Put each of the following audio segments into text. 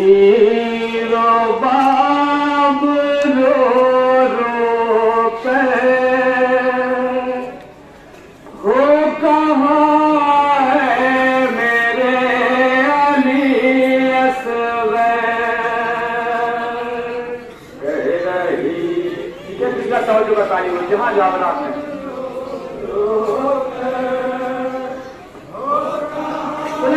تیرو باب رو ہے میرے ہے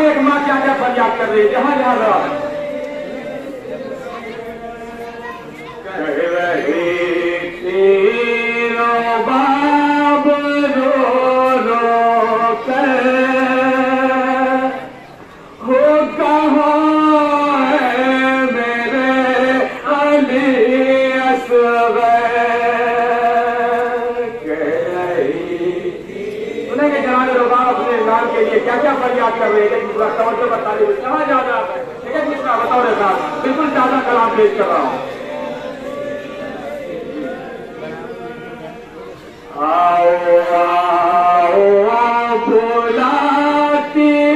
ایک ماں کیا کیا فریاد کر رہی ہے؟ جہاں جہاں رہا کہہ کے لیے کیا کیا فریاد کر رہے ہیں؟ پورا توجہ بتا رہی ہے کہاں جانا ہے؟ ٹھیک ہے کس کا بتاؤ رہے صاحب، بالکل زیادہ کلام پیش کر رہا ہوں۔ آؤ آؤ آؤ، بلاتی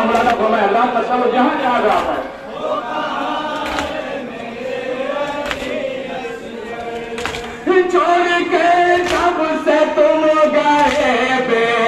ہمارا پیش کر اللہ کا سب جہاں جہاں رہا ہے۔ چھوڑ کے جب سے تم گئے بے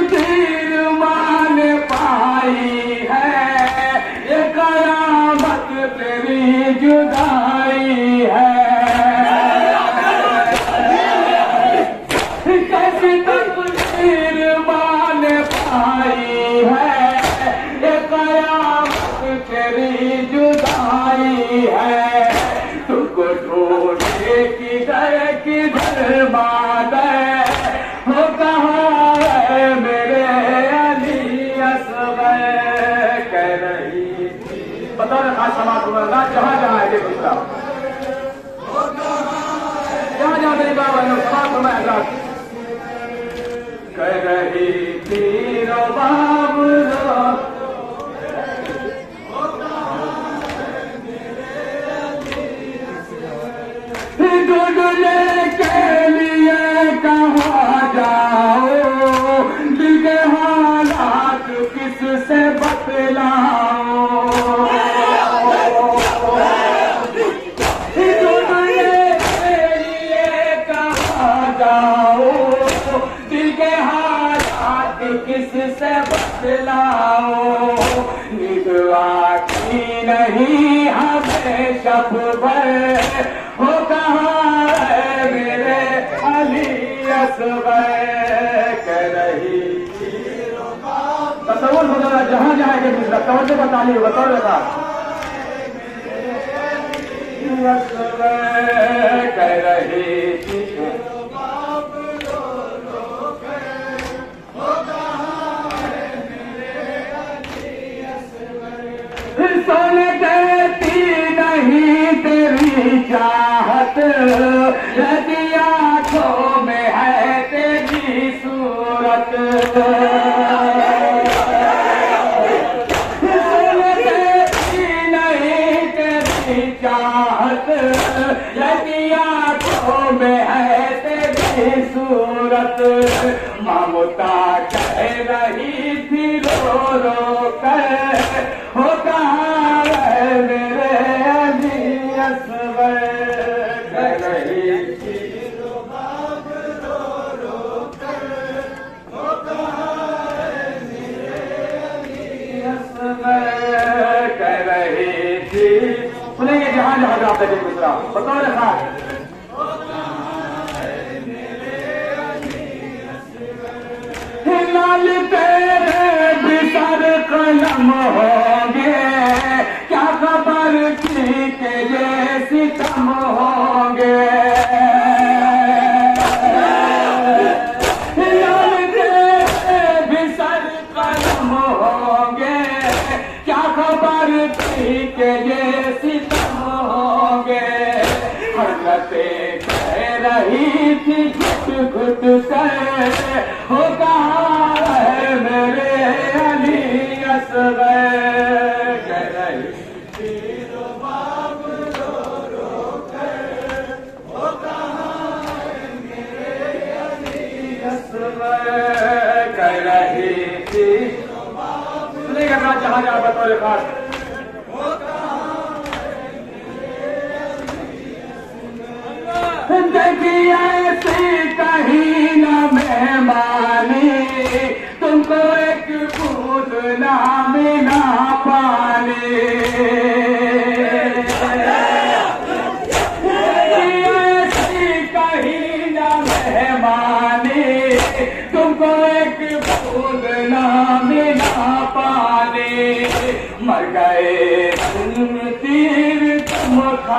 تک دیر مان پائی ہے یہ قیامت تیری جدائی ہے۔ کیسے خاص جہاں جہاں ہے یہ پوچھتا جہاں جہاں میری بابا نے سماعت ہوا ہے اللہ کہہ رہی تھی، رو تصور ہو رہا جہاں جہاں کے مل رہا توجہ بتا لی بتاؤ لگا کہہ رہی تھی سن دیتی نہیں صورت ممتا کہہ رہی تھی۔ رو رو کر ہو کہاں ہے میرے علی اصغر کہہ رہی تھی کہہ رہی تھی سنیں گے جہاں جہاں جہاں تک گزرا۔ بطور خاص بسر قلم گے کیا خبر کرنا گے نا جہاں جہاں بطور خاص زندگی ایسی کہیں نہ مہمانی، تم کو ایک پھول نہ ملا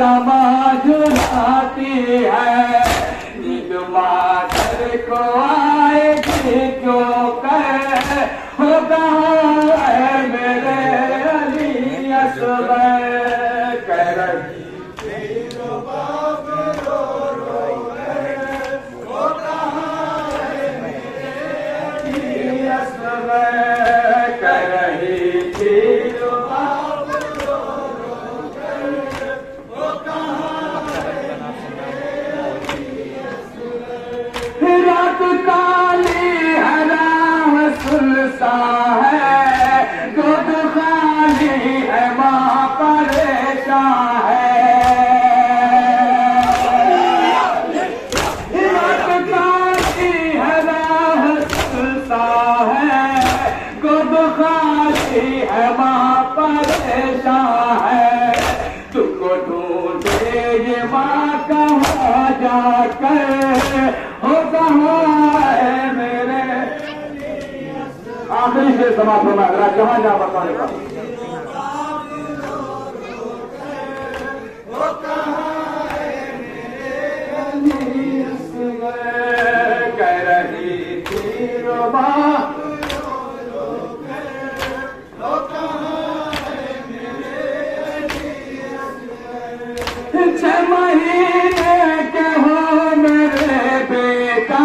بار جلاتی ہے نیند ماتر کو آئے گی جو کر ہو کہاں ہے میرے علی اصغر کہہ رہی علی سما سما جہاں جہاں بتانے کا مہینے کے ہو بیٹا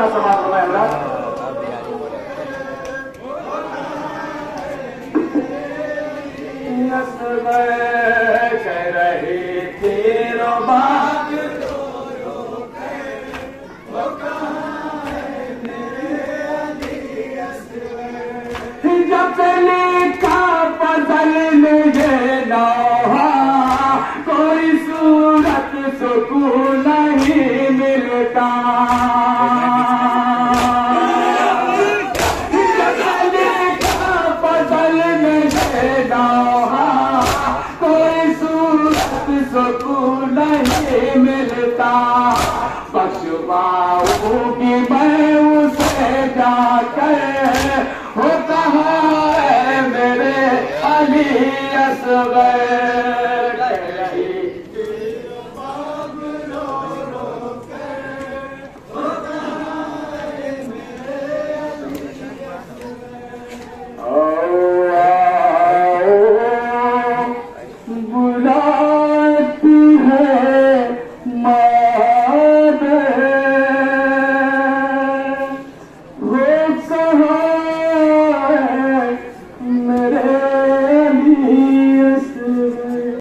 Taça vamos lembrar سکون میں